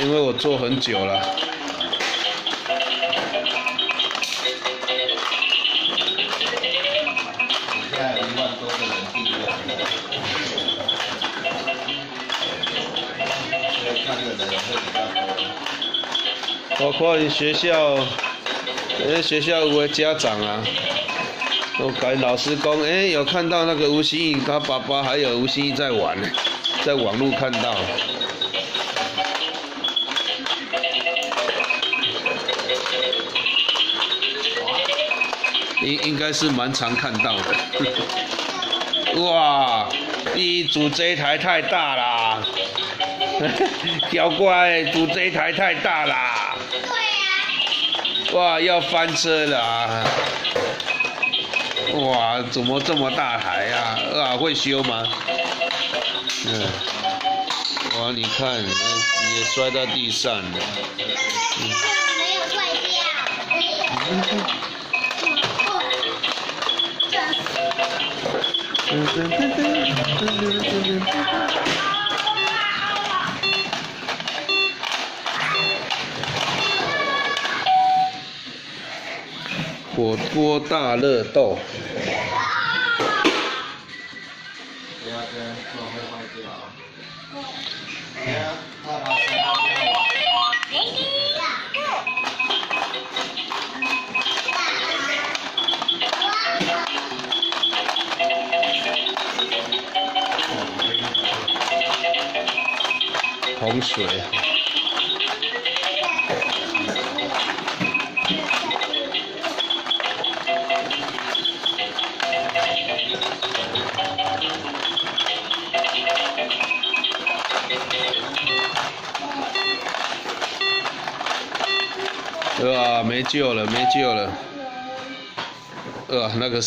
因为我做很久了。现在有一万多个人订阅，包括学校，学校有的家长啊，都跟老师讲，哎、有看到那个吴心怡他爸爸还有吴心怡在玩呢，在网络看到。应应该是蛮常看到的。哇，第一组这一台太大啦！妖怪，组这一台太大啦！哇，要翻车了啊！哇，怎么这么大台呀、啊？啊，会修吗？嗯，哇，你看，呃也摔到地上了。没有坏掉。火锅大热豆，不要跟说会坏掉啊。对啊，怕它摔到电网。洪水。对吧？没救了，没救了。呃，那个。